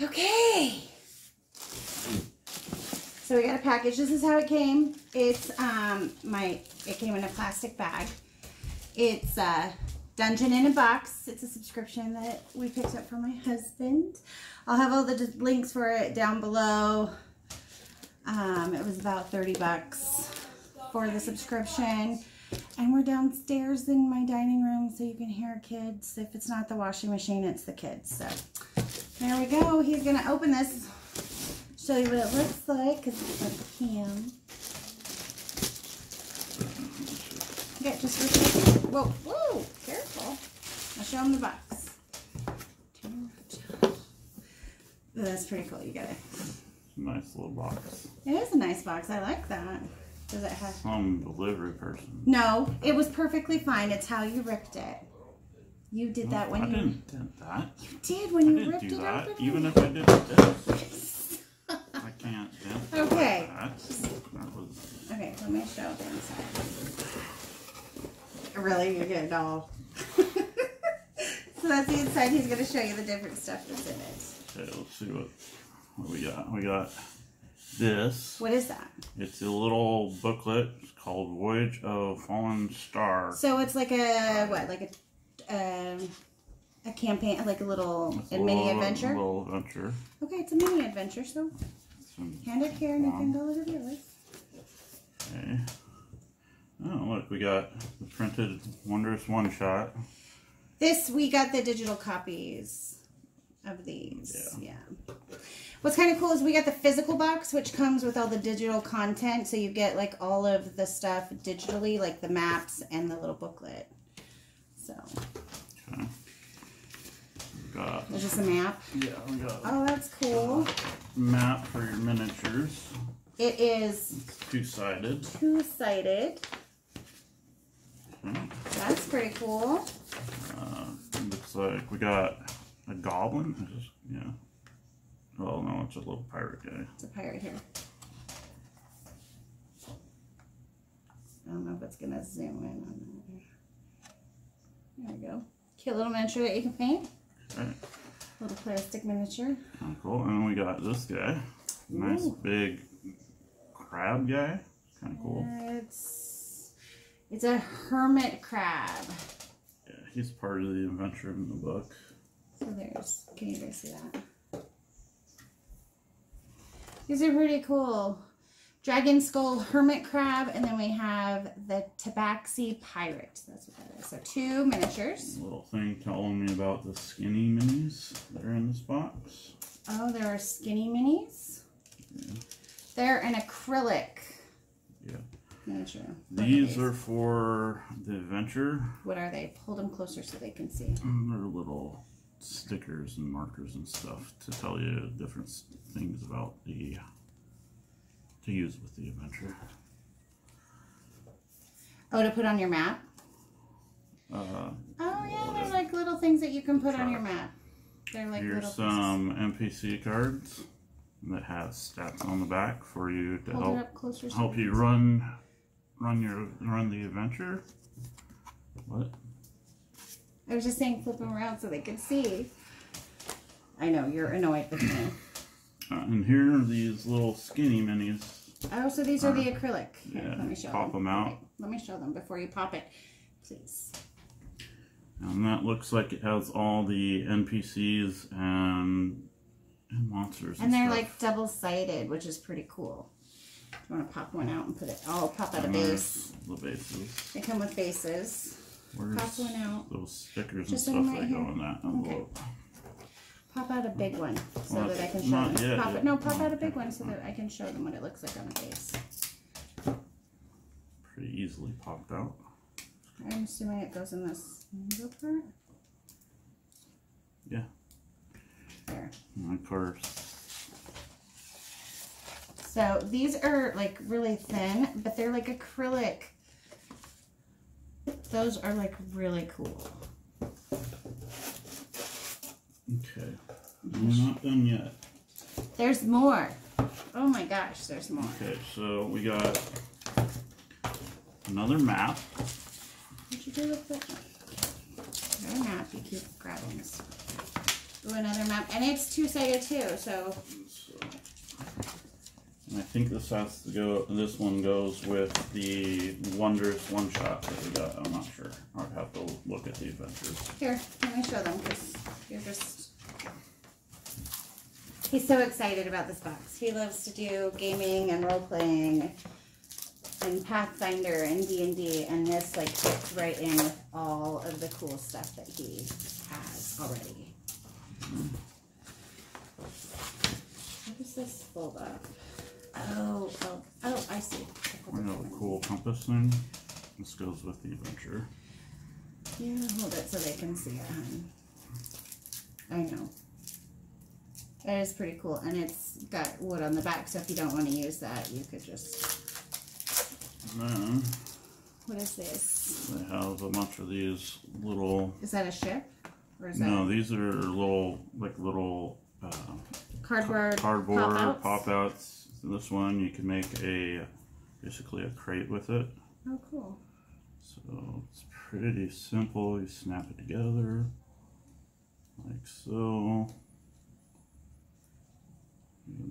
Okay. So we got a package. This is how it came. It's um my it came in a plastic bag. It's uh Dungeon in a Box. It's a subscription that we picked up for my husband. I'll have all the links for it down below. Um, it was about 30 bucks for the subscription. And we're downstairs in my dining room so you can hear kids. If it's not the washing machine, it's the kids. So there we go. He's going to open this, show you what it looks like because it's a can. Okay, just for Whoa, whoa, careful. I'll show him the box. That's pretty cool. You got it. Nice little box. It is a nice box. I like that. Does it have? Some delivery person. No, it was perfectly fine. It's how you ripped it. You did that when I you didn't did that. you did when I you didn't ripped do it that. open. Even if I did this, I can't dent Okay. that. That was Okay, let me show the inside. Really, you're getting all. so that's the inside. He's going to show you the different stuff that's in it. okay. Let's see what what we got. We got this. What is that? It's a little booklet it's called Voyage of Fallen Star. So it's like a what? Like a um, a campaign, like a little a mini little- adventure. Little adventure. Okay, it's a mini adventure. So Some- hand it here, and you can go look at yours. Okay. Oh, look, we got the printed Wondrous One Shot. This we got the digital copies of these. Yeah. What's kind of cool is we got the physical box, which comes with all the digital content. So you get like all of the stuff digitally, like the maps and the little booklet. So Okay. Got, there's just a map. yeah, we got Oh, that's cool. map for your miniatures. It is Two sided. two sided. That's pretty cool. Uh, looks like we got a goblin. Is yeah. Oh no, it's a little pirate guy. It's a pirate here. I don't know if it's gonna zoom in on that. There we go. Cute little miniature that you can paint. Okay. Little plastic miniature. Kinda cool. And then we got this guy. Nice Ooh. big crab guy. Kind of cool. It's it's a hermit crab. Yeah, he's part of the adventure in the book. So there's can you guys see that? These are pretty cool. Dragon skull hermit crab, and then we have the tabaxi pirate. That's what that is. So two miniatures. A little thing telling me about the skinny minis that are in this box. Oh, there are skinny minis. Yeah. They're an acrylic Yeah. miniature. These are for the adventure. What are they? Hold them closer so they can see. And They're little stickers and markers and stuff to tell you different things about the to use with the adventure. Oh, to put on your map. Uh, Oh yeah, they're like little things that you can put on your map. They're like little here's pieces. some NPC cards that have stats on the back for you to Hold help closer. help you run run your run the adventure. What? I was just saying flip them around so they can see. I know you're annoyed with me. Uh, and here are these little skinny minis. Oh, so these are the uh, acrylic. Here, yeah, let me show pop them. 'em out. Wait, let me show them before you pop it, please. And that looks like it has all the NPCs and, and monsters. And, And they're stuff. like double sided, which is pretty cool. You want to pop one out and put it? Oh, pop out a base. The bases. They come with bases. Where's Pop one out. those stickers Just and stuff right that go in that envelope? Pop out a big one so Well, that I can show them. yet, pop yet. it, no, pop out a big one so that I can show them what it looks like on a base. Pretty easily popped out. I'm assuming it goes in this middle part. Yeah. There. Of course, So these are like really thin, but they're like acrylic. Those are like really cool. okay. We're not done yet. There's more. Oh my gosh, there's more. Okay, so we got another map. What'd you do with it? Got a map. You keep grabbing this. Ooh, another map, and it's two sided too. So So, and I think this has to go. This one goes with the wondrous one shot that we got. I'm not sure. I'd have to look at the adventures. here, let me show them because you're just. He's so excited about this box. He loves to do gaming and role playing, and Pathfinder and D and D, and this like fits right in with all of the cool stuff that he has already. What is this fold up? Oh, oh, oh! I see. I pulled We it have a cool compass thing. This goes with the adventure. Yeah, hold it so they can see it, hon. I know. That is pretty cool, and it's got wood on the back, so if you don't want to use that, you could just. Then What is this? they have a bunch of these little. Is that a ship, or is No, that these are little like little uh, cardboard cardboard pop-outs? pop outs. This one you can make a basically a crate with it. Oh, cool. So it's pretty simple. You snap it together like so.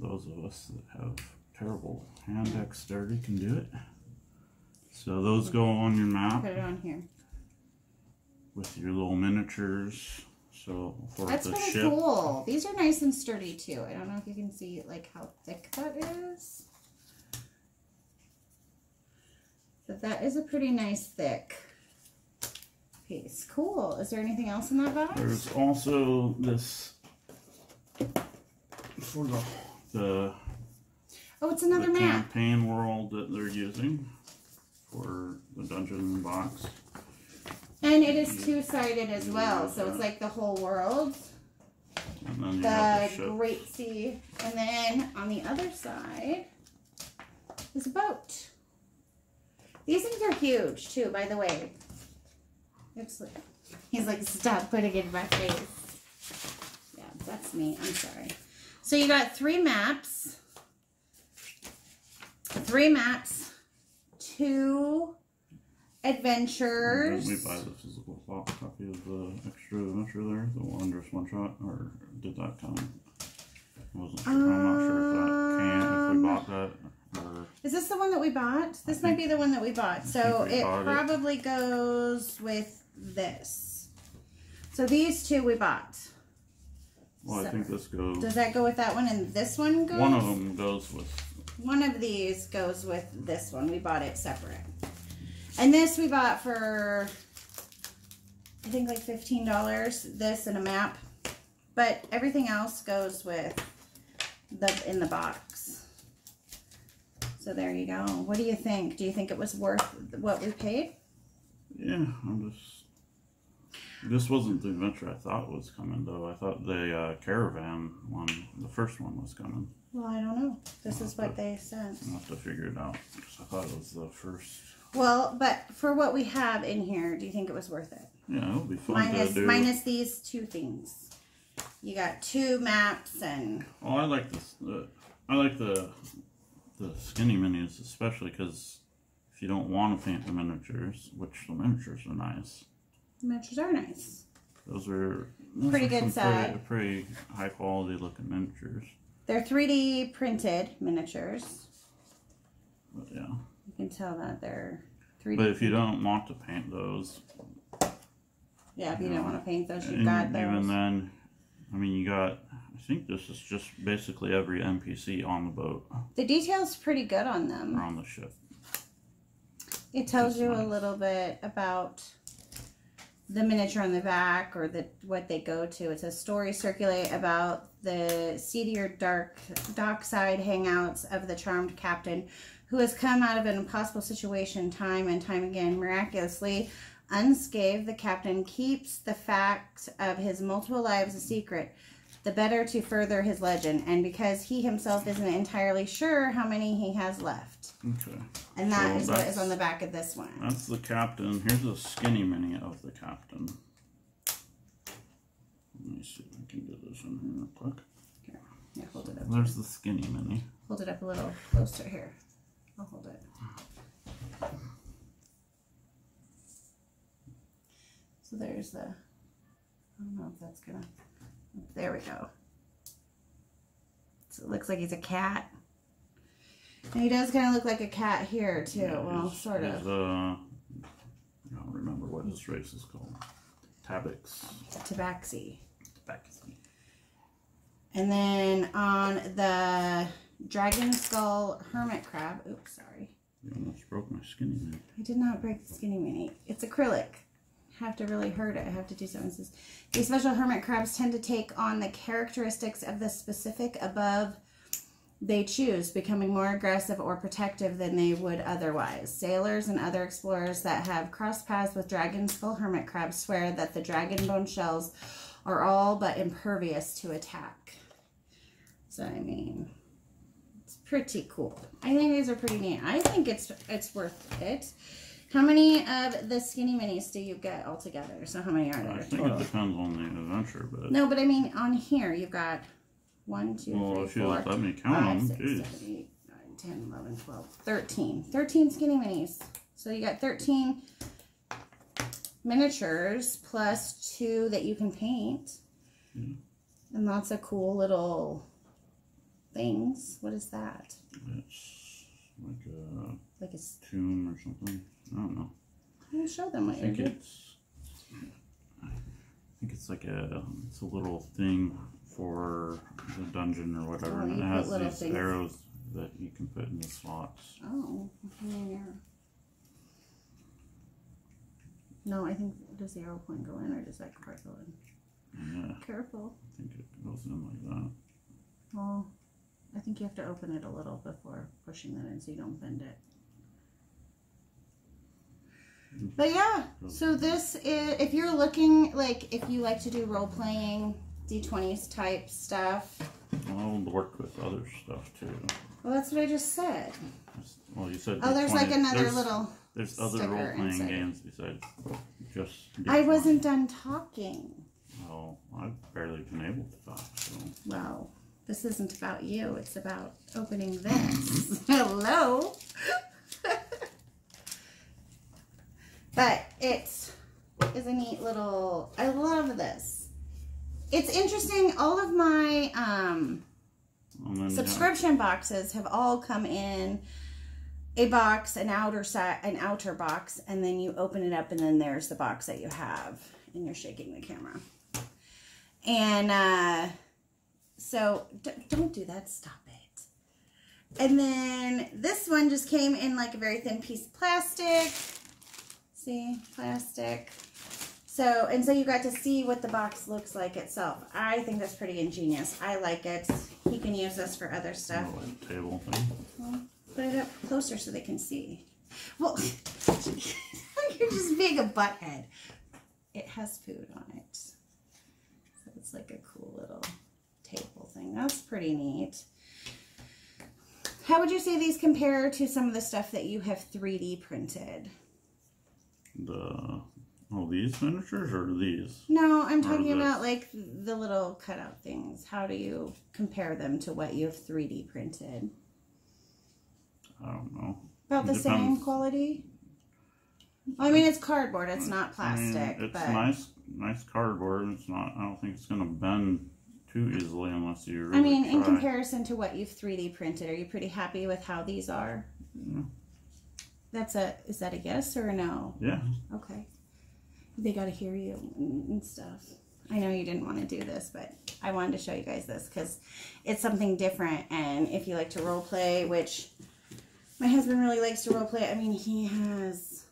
Those of us that have terrible hand dexterity can do it. So those go on your map Put it on here. with your little miniatures. So for That's the really ship, cool. These are nice and sturdy too. I don't know if you can see like how thick that is. But that is a pretty nice thick piece. Cool. Is there anything else in that box? there's also this for the the Oh, it's another the map. campaign world that they're using for the dungeon box. And it is two sided as well, so it's like the whole world, And then the the. Great Sea, and then on the other side is a boat. These things are huge too, by the way. It's like, he's like, stop putting it in my face. Yeah, that's me. I'm sorry. So you got three maps, three maps, two adventures. then we buy the physical copy of the extra adventure there, the wondrous one shot, or did that come? I wasn't sure. I'm not sure if that can if we Um, bought that or Is this the one that we bought? This might think- be the one that we bought. So it bought it. probably goes with this. So these two we bought. Well, I think this goes. Does that go with that one and this one goes? One of them goes with One of these goes with this one. We bought it separate. And this we bought for I think like fifteen dollars. This and a map. But everything else goes with the in the box. So there you go. What do you think? Do you think it was worth what we paid? Yeah, I'm just. This wasn't the adventure I thought was coming, though. I thought the uh, caravan one, the first one, was coming. Well, I don't know. This is what they sent. I'll have to figure it out because I thought it was the first. Well, but for what we have in here, do you think it was worth it? Yeah, it'll be fun Minus to do. minus these two things. You got two maps and Oh, I like this. The, I like the the skinny minis, especially because if you don't want to paint the miniatures, which the miniatures are nice, miniatures are nice. those are those Pretty are good size. Pretty, pretty high quality looking miniatures. They're 3D printed miniatures. But yeah, You can tell that they're 3D. but if you don't want to paint those, yeah, if you don't want to paint those, you've got those. even then, I mean, you got. I think this is just basically every NPC on the boat the detail's pretty good on or them. on the ship. It tells you a little bit about the miniature on the back or the what they go to. It says stories circulate about the seedier dark dockside hangouts of the charmed captain who has come out of an impossible situation time and time again. Miraculously unscathed, the captain keeps the fact of his multiple lives a secret. The better to further his legend, and because he himself isn't entirely sure how many he has left. Okay. And that So is what is on the back of this one. That's the captain. Here's a skinny mini of the captain. Let me see if I can get this in here real quick. Yeah, hold it up. There's the skinny mini. Hold it up a little closer here. I'll hold it. So there's the. I don't know if that's gonna. There we go. So it looks like he's a cat. And he does kind of look like a cat here too. Yeah, well, sort of. Uh, I don't remember what his race is called. Tabix. Tabaxi. Tabaxi. And then on the dragon skull hermit crab. Oops, sorry. You almost broke my skinny man. I did not break the skinny mini. It's acrylic. Have to really hurt it. I have to do something. These special hermit crabs tend to take on the characteristics of the specific above they choose, becoming more aggressive or protective than they would otherwise. Sailors and other explorers that have crossed paths with dragon skull hermit crabs swear that the dragon bone shells are all but impervious to attack. So I mean, it's pretty cool. I think these are pretty neat. I think it's it's worth it. How many of the skinny minis do you get altogether? So how many are there? I think it depends on the adventure, but No, but I mean on here you've got one, two, well, three, four, let me count five, them, six, geez. seven, eight, nine, 10, 11, 12, 13. 13 skinny minis. So you got 13 miniatures plus two that you can paint. Hmm. And lots of cool little things. What is that? It's like a Like a, tomb or something. I don't know. I'll show them I what you're think doing. it's. I think it's like a it's a little thing for the dungeon or whatever, Oh, and it has these things. arrows that you can put in the slots. Oh, okay, yeah. No, I think, does the arrow point go in or does that part go in? Yeah, Careful. I think it goes in like that. Well, I think you have to open it a little before pushing that in so you don't bend it. But yeah, so this is, if you're looking, like, if you like to do role playing, D20s type stuff, Well, I'll work with other stuff too. well, that's what I just said. Well, you said Oh, there's like another there's, little. There's other role playing games besides just. I D20. wasn't done talking. Well, I've barely been able to talk, so. Well, this isn't about you. It's about opening this. Hello. but it is a neat little. I love this. It's interesting. All of my um, yeah, subscription boxes have all come in a box, an outer side, an outer box, and then you open it up, and then there's the box that you have, and you're shaking the camera. And uh, so don't do that. Stop it. And then this one just came in like a very thin piece of plastic. See, plastic. So, and so you got to see what the box looks like itself. I think that's pretty ingenious. I like it. He can use this for other stuff. little table thing. Well, put it up closer so they can see. Well, you're just being a butthead. It has food on it. So it's like a cool little table thing. That's pretty neat. How would you say these compare to some of the stuff that you have 3D printed? The oh, these miniatures or these? No, I'm talking about like the little cutout things. How do you compare them to what you have 3D printed? I don't know. About the same quality? I mean, it's cardboard. It's not I mean, plastic, it's but nice, nice cardboard. It's not. I don't think it's gonna bend too easily unless you really I mean, in comparison to what you've 3D printed, are you pretty happy with how these are? Yeah. That's a. Is that a yes or a no? yeah, Okay. They got to hear you and stuff. I know you didn't want to do this, but I wanted to show you guys this because it's something different. And if you like to role play, which my husband really likes to role play, I mean, he has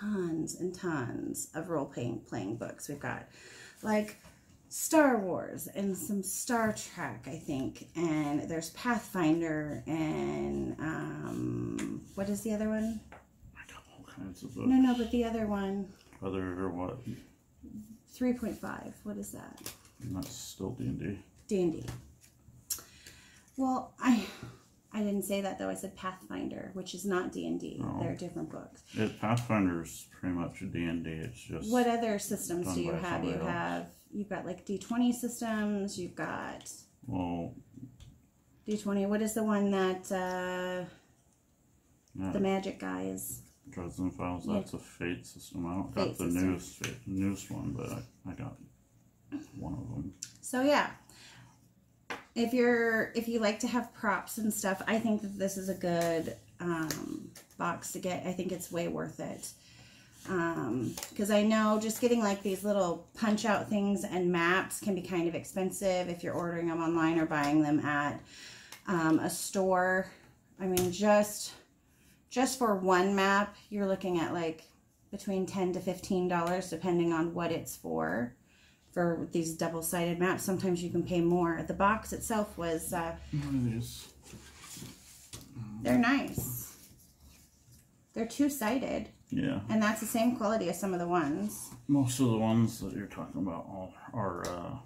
tons and tons of role playing playing books. We've got like Star Wars and some Star Trek, I think, and there's Pathfinder and um, what is the other one? I got all kinds of books. No, no, but the other one. Other what? 3.5 what is that And that's still D and D. d&d well i i didn't say that though i said pathfinder which is not d&d Oh. they're different books It Pathfinder's pretty much D and D. It's just what other systems do you have you else. have you've got like d20 systems you've got well, d20 what is the one that uh yeah, the magic guy is Dresden Files. Yeah. That's a Fate system. I don't got the system. newest Fate, newest one, but I, I got one of them. So yeah. If you're if you like to have props and stuff, I think that this is a good um, box to get. I think it's way worth it. Because I know just getting like these little punch out things and maps can be kind of expensive if you're ordering them online or buying them at um, a store. I mean, just just for one map, you're looking at like between 10 to 15 dollars depending on what it's for for these double-sided maps. Sometimes you can pay more. The box itself was uh, What are these? they're nice. They're two-sided. Yeah, and that's the same quality as some of the ones. Most of the ones that you're talking about all are uh,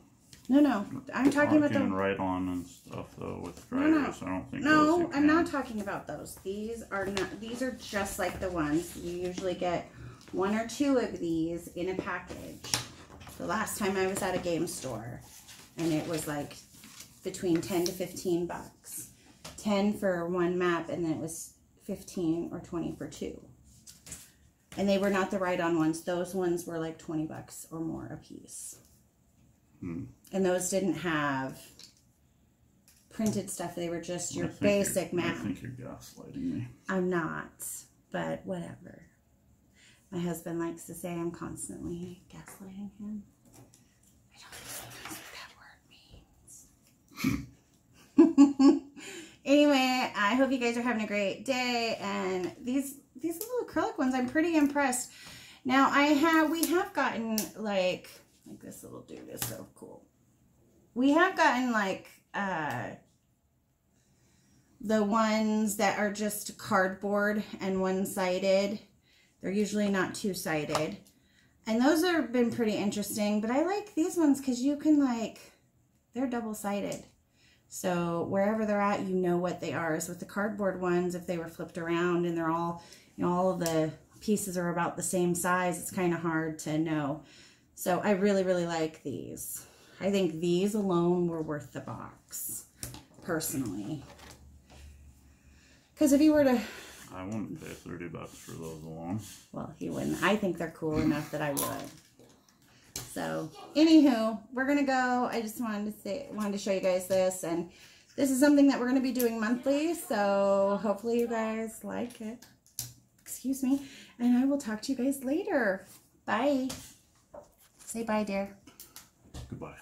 no no. I'm talking about the write on and stuff though with No, no. I don't think No, I'm not talking about those. These are not these are just like the ones. You usually get one or two of these in a package. The last time i was at a game store and it was like between 10 to 15 bucks. 10 for one map and then it was 15 or 20 for two. And they were not the write on ones. Those ones were like 20 bucks or more a piece. Hmm. And those didn't have printed stuff. They were just your basic think I think you're gaslighting me. i'm not but whatever. My husband likes to say i'm constantly gaslighting him. I don't that's what that word means. Anyway i hope you guys are having a great day and these these little acrylic ones i'm pretty impressed. Now i have we have gotten like like this little dude is so cool we have gotten like uh the ones that are just cardboard and one-sided. They're usually not two-sided. And those have been pretty interesting but i like these ones because you can like they're double-sided. So wherever they're at you know what they are. As with the cardboard ones if they were flipped around and they're all you know all of the pieces are about the same size it's kind of hard to know. So i really really like these i think these alone were worth the box personally because if you were to I wouldn't pay thirty bucks for those alone. well, he wouldn't. I think they're cool enough that I would. So, anywho, we're gonna go. I just wanted to say, wanted to show you guys this, and this is something that we're gonna be doing monthly. So, hopefully, you guys like it. Excuse me, and I will talk to you guys later. Bye. Say bye, dear. Goodbye.